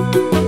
Música